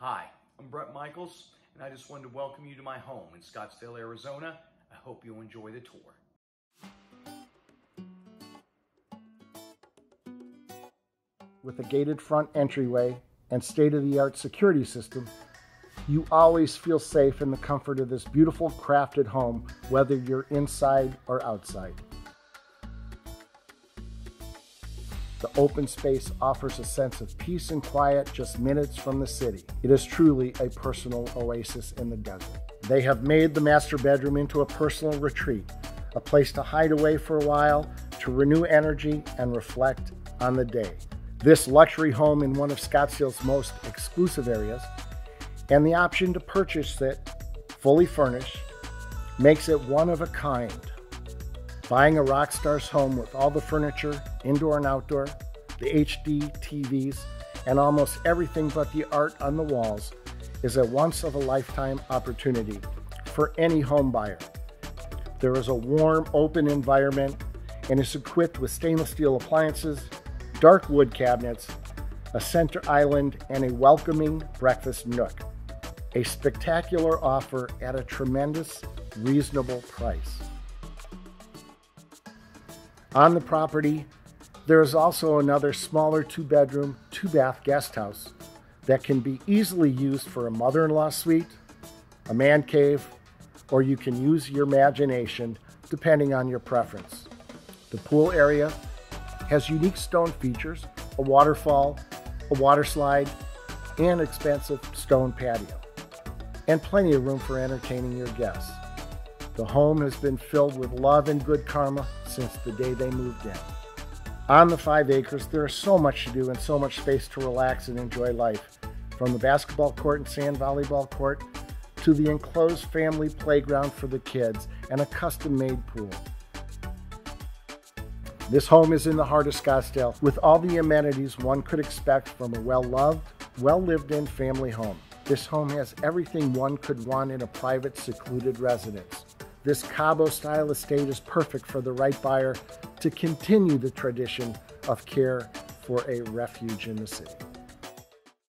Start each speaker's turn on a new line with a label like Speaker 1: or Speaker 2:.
Speaker 1: Hi, I'm Bret Michaels, and I just wanted to welcome you to my home in Scottsdale, Arizona. I hope you'll enjoy the tour.
Speaker 2: With a gated front entryway and state of the art security system, you always feel safe in the comfort of this beautiful crafted home, whether you're inside or outside. The open space offers a sense of peace and quiet just minutes from the city. It is truly a personal oasis in the desert. They have made the master bedroom into a personal retreat, a place to hide away for a while, to renew energy and reflect on the day. This luxury home in one of Scottsdale's most exclusive areas, and the option to purchase it fully furnished, makes it one of a kind. Buying a Rockstar's home with all the furniture, indoor and outdoor, the HD TVs, and almost everything but the art on the walls is a once of a lifetime opportunity for any home buyer. There is a warm, open environment and is equipped with stainless steel appliances, dark wood cabinets, a center island, and a welcoming breakfast nook. A spectacular offer at a tremendous, reasonable price. On the property, there is also another smaller two bedroom, two bath guest house that can be easily used for a mother in law suite, a man cave, or you can use your imagination depending on your preference. The pool area has unique stone features, a waterfall, a water slide, and expansive stone patio, and plenty of room for entertaining your guests. The home has been filled with love and good karma since the day they moved in. On the five acres, there is so much to do and so much space to relax and enjoy life. From the basketball court and sand volleyball court to the enclosed family playground for the kids and a custom made pool. This home is in the heart of Scottsdale with all the amenities one could expect from a well loved, well lived in family home. This home has everything one could want in a private, secluded residence. This Cabo style estate is perfect for the right buyer to continue the tradition of care for a refuge in the city.